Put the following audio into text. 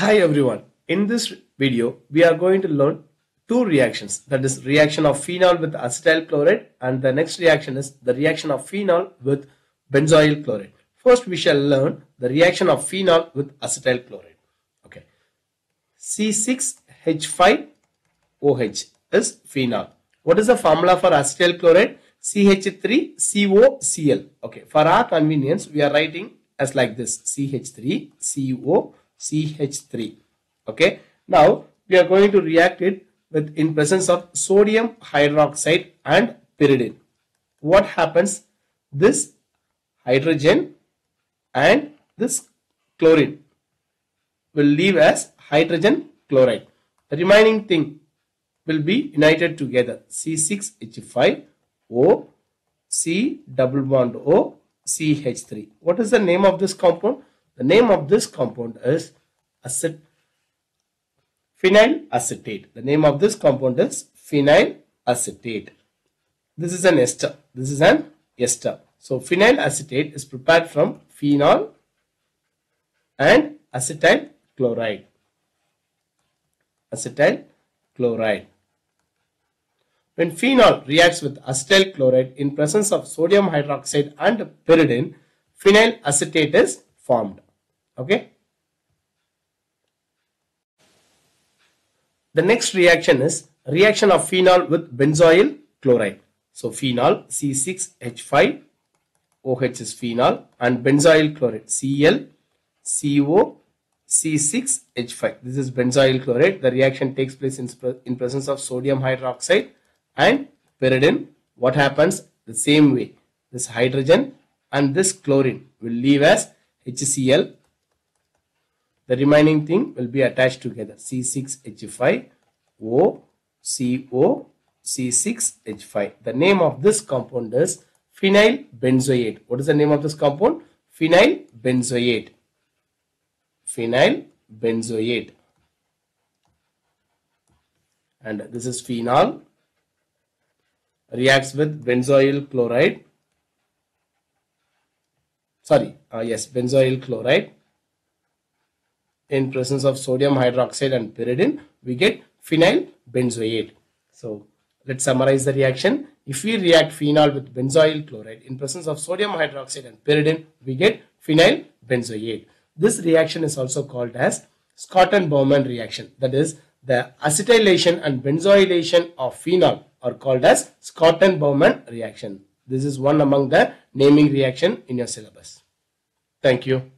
Hi everyone. In this video, we are going to learn two reactions. That is reaction of phenol with acetyl chloride and the next reaction is the reaction of phenol with benzoyl chloride. First, we shall learn the reaction of phenol with acetyl chloride. Okay. C6H5OH is phenol. What is the formula for acetyl chloride? CH3COCl. Okay. For our convenience, we are writing as like this CH3CO CH3 okay? Now we are going to react it with in presence of sodium hydroxide and pyridine. What happens? This hydrogen and this chlorine will leave as hydrogen chloride. The remaining thing will be united together. C6H5O C double bond O CH3 what is the name of this compound? The name of this compound is acet phenyl acetate. The name of this compound is phenyl acetate. This is an ester. This is an ester. So phenyl acetate is prepared from phenol and acetyl chloride. Acetyl chloride. When phenol reacts with acetyl chloride in presence of sodium hydroxide and pyridine, phenyl acetate is formed. Okay. The next reaction is reaction of phenol with benzoyl chloride. So phenol C6H5 OH is phenol and benzoyl chloride Cl CO C6H5. This is benzoyl chloride. The reaction takes place in, in presence of sodium hydroxide and pyridine. What happens? The same way. This hydrogen and this chlorine will leave as HCl the remaining thing will be attached together. C6H5 O CO C6H5 the name of this compound is phenyl benzoate what is the name of this compound? Phenyl benzoate phenyl benzoate and this is phenol. Reacts with benzoyl chloride. Sorry uh, yes benzoyl chloride in presence of sodium hydroxide and pyridine, we get phenyl benzoate. So let's summarize the reaction. If we react phenol with benzoyl chloride in presence of sodium hydroxide and pyridine, we get phenyl benzoate. This reaction is also called as Schotten-Baumann reaction. That is, the acetylation and benzoylation of phenol are called as Schotten-Baumann reaction. This is one among the naming reaction in your syllabus. Thank you.